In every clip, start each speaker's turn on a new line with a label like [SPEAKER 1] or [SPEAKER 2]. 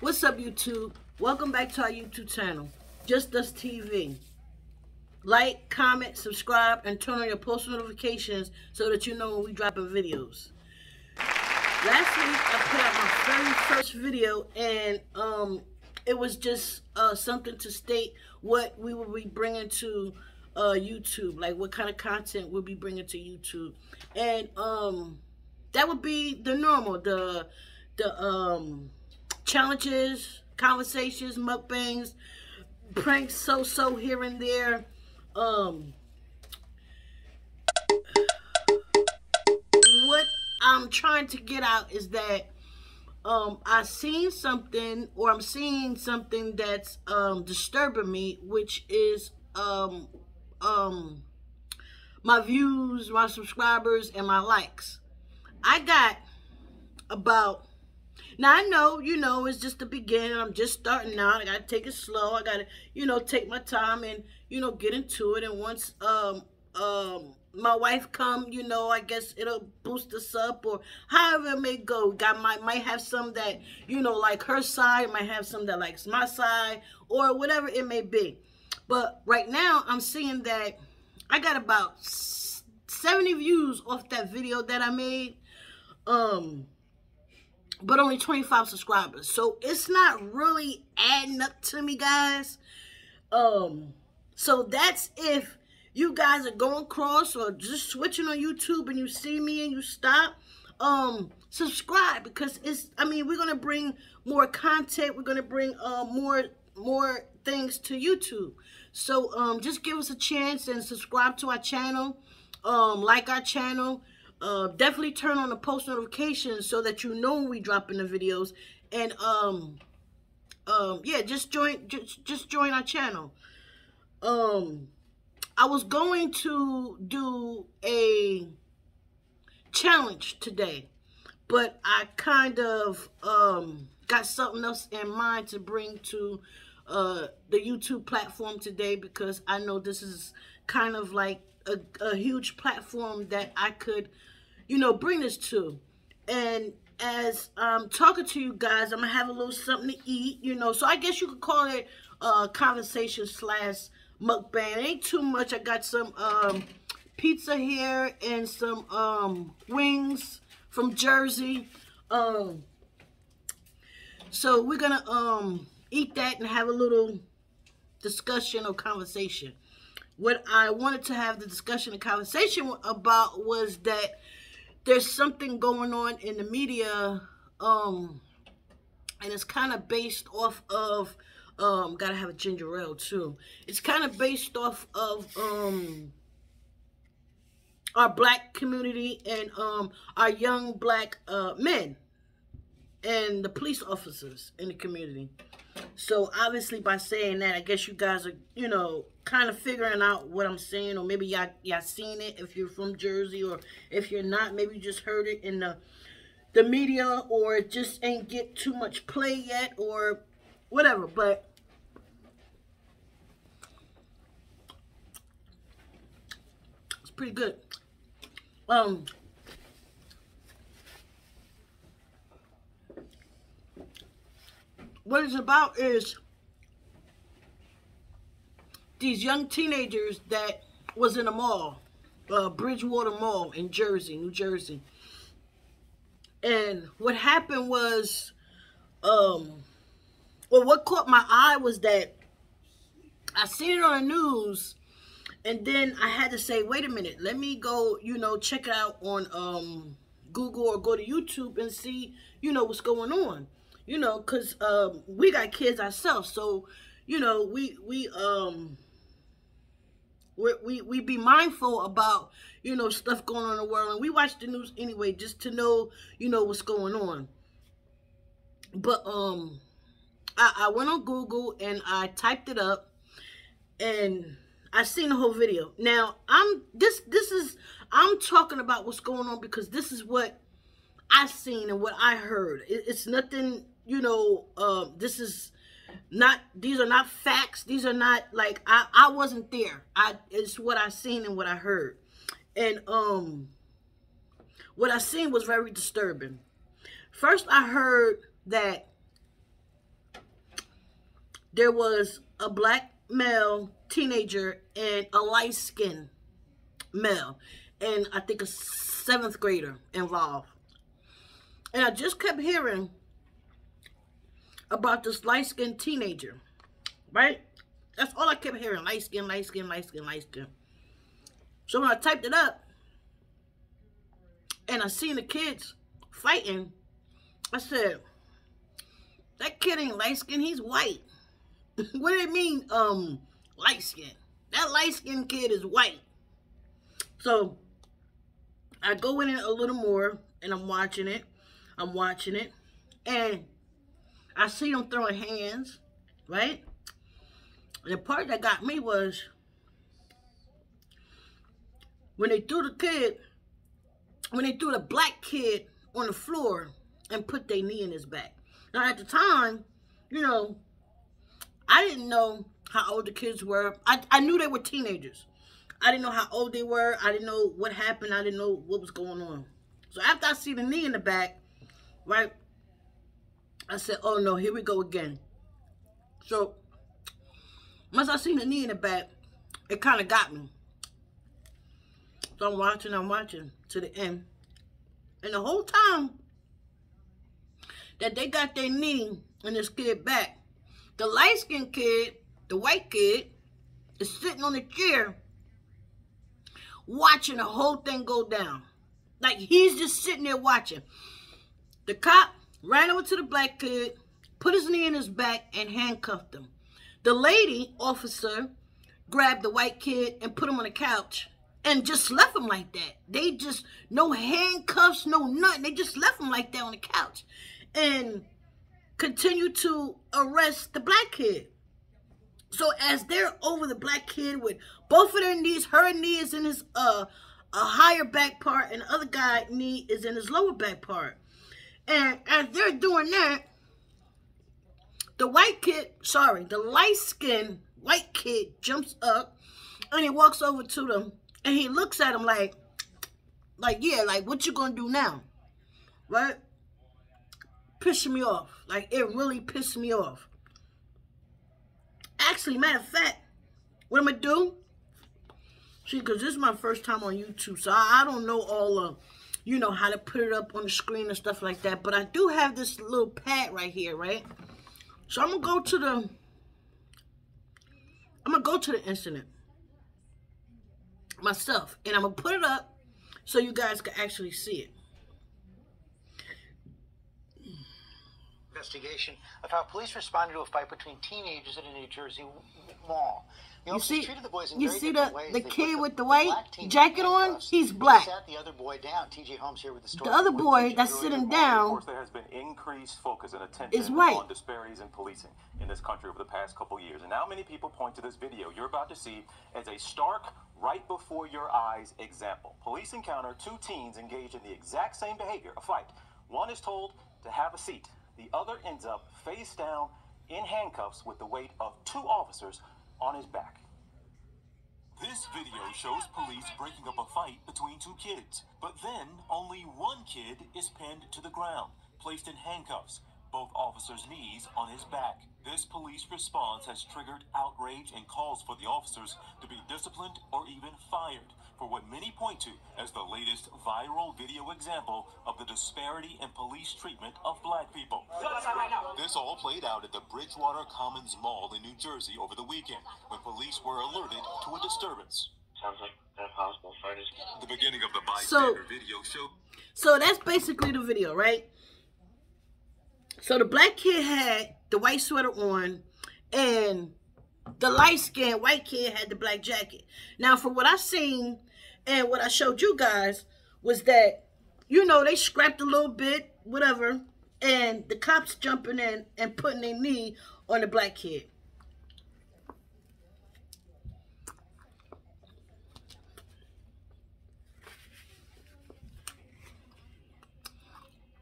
[SPEAKER 1] What's up, YouTube? Welcome back to our YouTube channel, Just Us TV. Like, comment, subscribe, and turn on your post notifications so that you know when we dropping videos. Last week, I put out my very first video, and um, it was just uh, something to state what we will be bringing to uh, YouTube, like what kind of content we'll be bringing to YouTube, and um, that would be the normal, the the um challenges, conversations, mukbangs, pranks, so-so here and there. Um, what I'm trying to get out is that um, I seen something or I'm seeing something that's um, disturbing me, which is um, um, my views, my subscribers, and my likes. I got about now I know, you know, it's just the beginning. I'm just starting out. I gotta take it slow. I gotta, you know, take my time and, you know, get into it. And once um um my wife come, you know, I guess it'll boost us up or however it may go. Got might might have some that, you know, like her side, might have some that likes my side, or whatever it may be. But right now I'm seeing that I got about 70 views off that video that I made. Um but only 25 subscribers. So it's not really adding up to me, guys. Um, so that's if you guys are going across or just switching on YouTube and you see me and you stop. Um, subscribe because it's. I mean, we're gonna bring more content. We're gonna bring uh more more things to YouTube. So um, just give us a chance and subscribe to our channel. Um, like our channel uh, definitely turn on the post notifications so that you know when we drop in the videos. And um, um, yeah, just join, just just join our channel. Um, I was going to do a challenge today, but I kind of um got something else in mind to bring to uh the YouTube platform today because I know this is kind of like a, a huge platform that I could you know, bring this to. And as I'm talking to you guys, I'm gonna have a little something to eat, you know. So I guess you could call it uh conversation slash mukbang. It ain't too much. I got some um pizza here and some um wings from Jersey. Um so we're gonna um eat that and have a little discussion or conversation. What I wanted to have the discussion and conversation about was that there's something going on in the media um and it's kind of based off of um gotta have a ginger ale too. It's kind of based off of um our black community and um our young black uh men and the police officers in the community so obviously by saying that, I guess you guys are, you know, kind of figuring out what I'm saying, or maybe y'all y'all seen it if you're from Jersey, or if you're not, maybe you just heard it in the the media, or it just ain't get too much play yet, or whatever. But it's pretty good. Um, what it's about is these young teenagers that was in a mall, uh, Bridgewater Mall in Jersey, New Jersey. And what happened was, um, well, what caught my eye was that I seen it on the news, and then I had to say, wait a minute, let me go, you know, check it out on um, Google or go to YouTube and see, you know, what's going on you know, cause um, we got kids ourselves, so you know, we we um we we we be mindful about you know stuff going on in the world, and we watch the news anyway just to know you know what's going on. But um, I, I went on Google and I typed it up, and I seen the whole video. Now I'm this this is I'm talking about what's going on because this is what I seen and what I heard. It, it's nothing you know, uh, this is not, these are not facts. These are not like, I, I wasn't there. I, it's what I seen and what I heard. And, um, what I seen was very disturbing. First, I heard that there was a black male teenager and a light skinned male, and I think a seventh grader involved. And I just kept hearing about this light skinned teenager, right? That's all I kept hearing light-skinned, light-skinned, light-skinned, light-skinned. So when I typed it up and I seen the kids fighting, I said, that kid ain't light skinned, he's white. what do it mean, um, light skinned? That light skinned kid is white. So I go in it a little more and I'm watching it. I'm watching it. And I see them throwing hands, right? The part that got me was when they threw the kid, when they threw the black kid on the floor and put their knee in his back. Now, at the time, you know, I didn't know how old the kids were. I, I knew they were teenagers. I didn't know how old they were. I didn't know what happened. I didn't know what was going on. So after I see the knee in the back, right, I said, oh no, here we go again. So once I seen the knee in the back, it kind of got me. So I'm watching, I'm watching to the end. And the whole time that they got their knee in this kid back, the light-skinned kid, the white kid, is sitting on the chair watching the whole thing go down. Like he's just sitting there watching. The cop ran over to the black kid, put his knee in his back, and handcuffed him. The lady officer grabbed the white kid and put him on the couch and just left him like that. They just, no handcuffs, no nothing. They just left him like that on the couch and continued to arrest the black kid. So as they're over the black kid with both of their knees, her knee is in his uh a higher back part and the other guy knee is in his lower back part. And as they're doing that, the white kid, sorry, the light-skinned white kid jumps up and he walks over to them and he looks at him like, like, yeah, like, what you gonna do now? Right? Pissing me off. Like, it really pissed me off. Actually, matter of fact, what I'm gonna do? See, because this is my first time on YouTube, so I, I don't know all of, you know, how to put it up on the screen and stuff like that. But I do have this little pad right here, right? So I'm gonna go to the, I'm gonna go to the incident myself, and I'm gonna put it up so you guys can actually see it.
[SPEAKER 2] Investigation of how police responded to a fight between teenagers at a New Jersey mall. The
[SPEAKER 1] You see,
[SPEAKER 2] treated the boys in
[SPEAKER 1] you
[SPEAKER 2] very
[SPEAKER 1] see the,
[SPEAKER 2] ways.
[SPEAKER 1] the
[SPEAKER 2] They
[SPEAKER 1] kid
[SPEAKER 2] put
[SPEAKER 1] with the
[SPEAKER 2] the
[SPEAKER 1] white
[SPEAKER 2] black
[SPEAKER 1] jacket on,
[SPEAKER 2] handcuffs.
[SPEAKER 1] he's
[SPEAKER 2] They
[SPEAKER 1] black.
[SPEAKER 2] sat the other boy down. TJ Holmes here with the story.
[SPEAKER 1] The other boy that's sitting
[SPEAKER 3] this morning, Of
[SPEAKER 1] down
[SPEAKER 3] course, there has been increased focus and attention
[SPEAKER 1] is white.
[SPEAKER 3] on disparities in policing in this country over the past couple years. And now many people point to this video you're about to see as a stark, right before your eyes example. Police encounter two teens engaged in the exact same behavior, a fight. One is told to have a seat. The other ends up face down in handcuffs with the weight of two officers on his back.
[SPEAKER 4] This video shows police breaking up a fight between two kids. But then, only one kid is pinned to the ground, placed in handcuffs, both officers' knees on his back. This police response has triggered outrage and calls for the officers to be disciplined or even fired for what many point to as the latest viral video example of the disparity in police treatment of black people. This all played out at the Bridgewater Commons Mall in New Jersey over the weekend when police were alerted to a disturbance.
[SPEAKER 5] Sounds like a possible fight is.
[SPEAKER 4] The beginning of the
[SPEAKER 1] So-
[SPEAKER 4] video showed
[SPEAKER 1] So that's basically the video, right? So the black kid had the white sweater on, and the light skinned white kid had the black jacket. Now, for what I've seen and what I showed you guys was that, you know, they scrapped a little bit, whatever, and the cops jumping in and putting their knee on the black kid.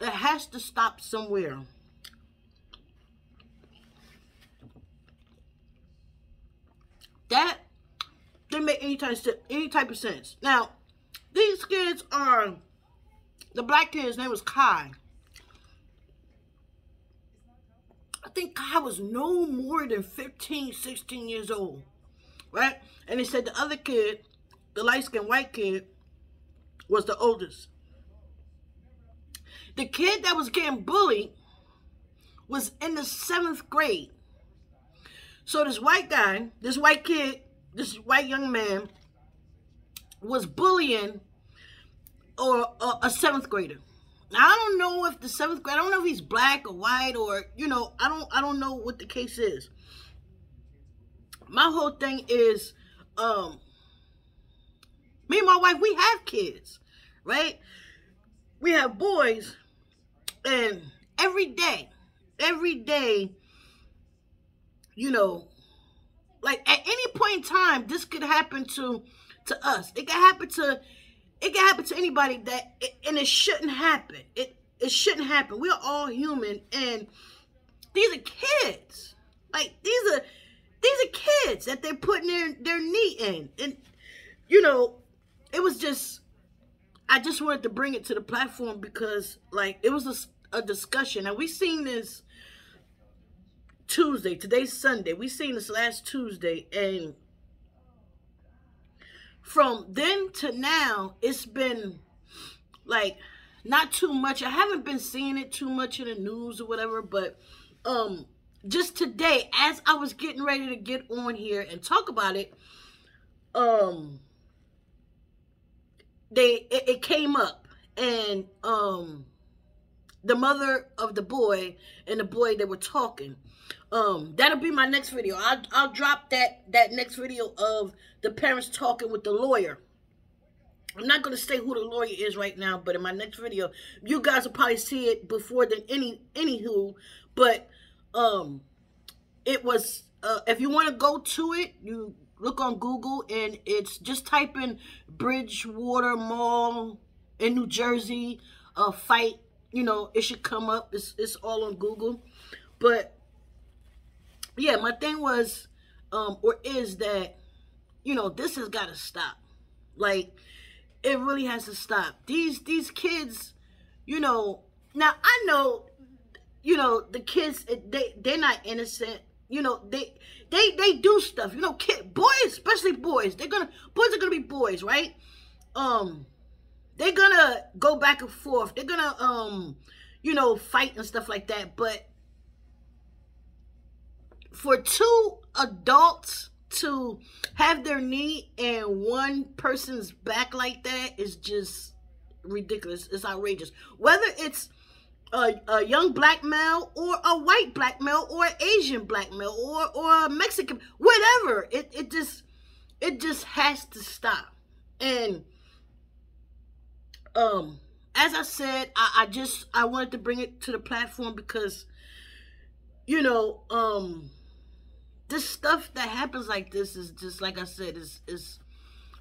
[SPEAKER 1] It has to stop somewhere. That didn't make any type of, any type of sense. Now, these kids are the black kid's name was Kai. I think think I was no more than 15, 16 years old. Right? And they said the other kid, the light skinned white kid, was the oldest. The kid that was getting bullied was in the seventh grade. So this white guy, this white kid, this white young man was bullying or a, a seventh grader. Now I don't know if the seventh grade, I don't know if he's black or white or you know, I don't I don't know what the case is. My whole thing is, um, me and my wife, we have kids, right? We have boys, and every day, every day, you know, like at any point in time, this could happen to to us. It could happen to it can happen to anybody that and it shouldn't happen. It it shouldn't happen. We're all human and these are kids. Like these are these are kids that they're putting their their knee in. And you know, it was just I just wanted to bring it to the platform because like it was a, a discussion and we seen this Tuesday. Today's Sunday. We seen this last Tuesday and from then to now, it's been like not too much. I haven't been seeing it too much in the news or whatever, but um just today as I was getting ready to get on here and talk about it, um they it, it came up and um the mother of the boy and the boy they were talking. Um that'll be my next video. I'll, I'll drop that that next video of the parents talking with the lawyer. I'm not going to say who the lawyer is right now but in my next video you guys will probably see it before than any anywho but um it was uh if you want to go to it you look on google and it's just type in bridgewater mall in new jersey uh fight you know it should come up it's, it's all on google but yeah, my thing was, um, or is that, you know, this has got to stop. Like, it really has to stop. These these kids, you know, now I know, you know, the kids they they're not innocent. You know, they they they do stuff. You know, kid boys, especially boys, they're gonna boys are gonna be boys, right? Um, they're gonna go back and forth. They're gonna um, you know, fight and stuff like that. But for two adults to have their knee in one person's back like that is just ridiculous. It's outrageous. Whether it's a, a young black male or a white black male or Asian black male or, or a Mexican, whatever. It, it just, it just has to stop. And, um, as I said, I, I just, I wanted to bring it to the platform because, you know, um, this stuff that happens like this is just like I said is is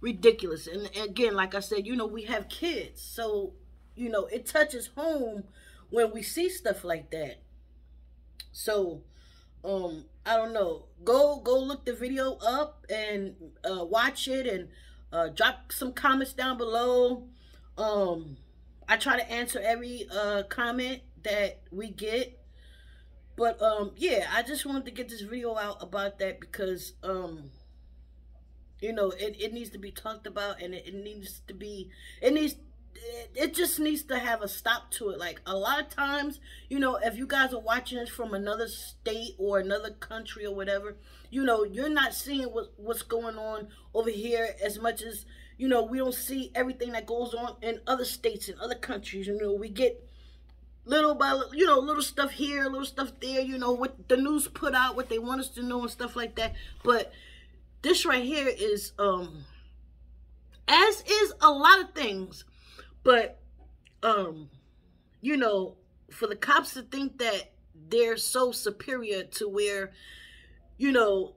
[SPEAKER 1] ridiculous. And again, like I said, you know, we have kids, so you know it touches home when we see stuff like that. So, um, I don't know. Go go look the video up and uh, watch it and uh, drop some comments down below. Um, I try to answer every uh, comment that we get. But um, yeah, I just wanted to get this video out about that because um, you know, it, it needs to be talked about and it, it needs to be it needs it, just needs to have a stop to it. Like a lot of times, you know, if you guys are watching this from another state or another country or whatever, you know, you're not seeing what, what's going on over here as much as, you know, we don't see everything that goes on in other states and other countries. You know, we get little by little, you know, little stuff here, little stuff there, you know, what the news put out, what they want us to know and stuff like that. But this right here is, um, as is a lot of things, but, um, you know, for the cops to think that they're so superior to where, you know,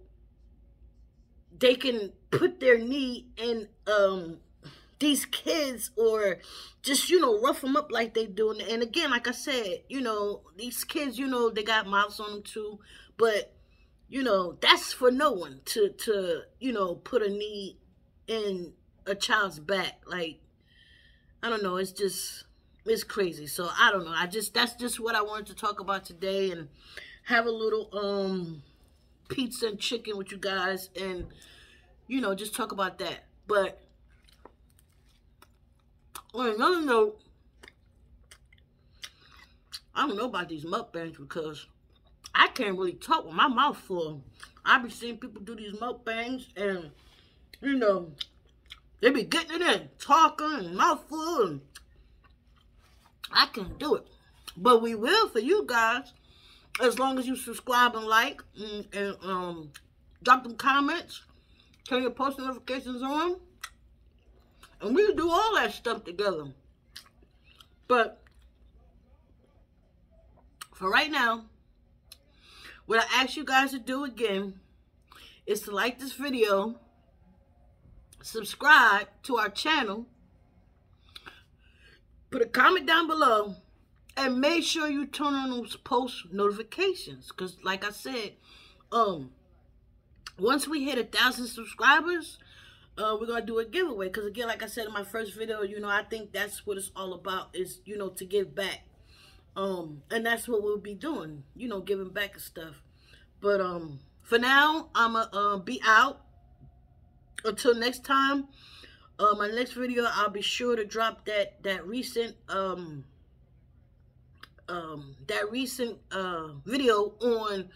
[SPEAKER 1] they can put their knee in, um, these kids or just, you know, rough them up like they do. And again, like I said, you know, these kids, you know, they got mouths on them too. But, you know, that's for no one to, to you know, put a knee in a child's back. Like, I don't know. It's just, it's crazy. So I don't know. I just, that's just what I wanted to talk about today. And have a little um pizza and chicken with you guys and you know just talk about that. But on another note, I don't know about these mukbangs because I can't really talk with my mouth full. I've been seeing people do these mukbangs and you know they be getting it in, talking and mouth full and I can't do it. But we will for you guys as long as you subscribe and like and, and um, drop them comments, turn your post notifications on, and we can do all that stuff together. But for right now, what I ask you guys to do again is to like this video, subscribe to our channel, put a comment down below, and make sure you turn on those post notifications because like i said um once we hit a thousand subscribers uh we're gonna do a giveaway. Because again like i said in my first video you know i think that's what it's all about is you know to give back. Um and that's what we'll be doing you know giving back and stuff. But um for now i'ma uh, be out. Until next time uh my next video i'll be sure to drop that that recent um um, that recent uh, video on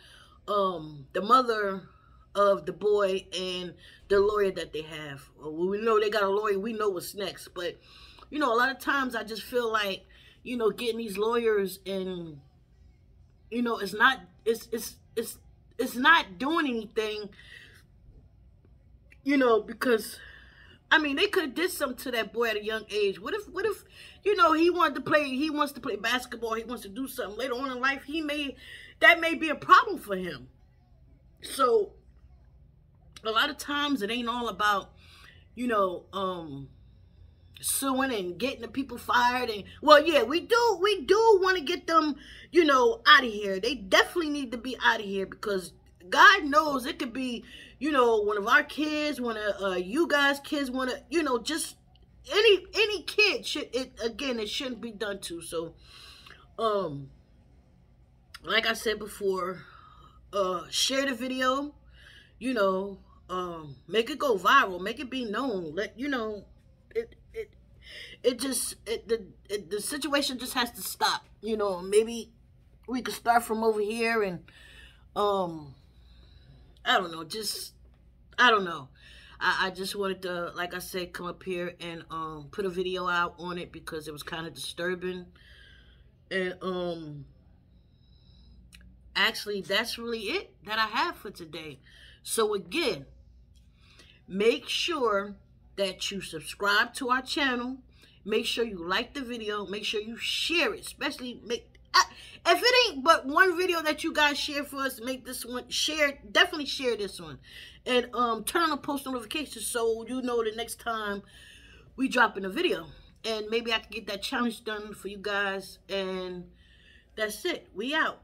[SPEAKER 1] um, the mother of the boy and the lawyer that they have. Uh, well, we know they got a lawyer. We know what's next. But, you know, a lot of times I just feel like, you know, getting these lawyers and, you know, it's not, it's, it's, it's, it's not doing anything, you know, because I mean, they could have did something to that boy at a young age. What if, what if, you know, he wanted to play, he wants to play basketball, he wants to do something later on in life, he may, that may be a problem for him. So, a lot of times it ain't all about, you know, um, suing and getting the people fired and well yeah we do we do want to get them you know out of here they definitely need to be out of here because god knows it could be you know, one of our kids, one of uh, you guys' kids, want to, you know, just any any kid should it again. It shouldn't be done to. So, um, like I said before, uh, share the video. You know, um, make it go viral, make it be known. Let you know, it it it just it, the it, the situation just has to stop. You know, maybe we could start from over here and um I don't know, just I don't know. I, I just wanted to, like I said, come up here and um put a video out on it because it was kind of disturbing. And um actually that's really it that I have for today. So again, make sure that you subscribe to our channel. Make sure you like the video. Make sure you share it, especially make if it ain't but one video that you guys share for us, make this one share. Definitely share this one, and um, turn on the post notifications so you know the next time we drop in a video. And maybe I can get that challenge done for you guys. And that's it. We out.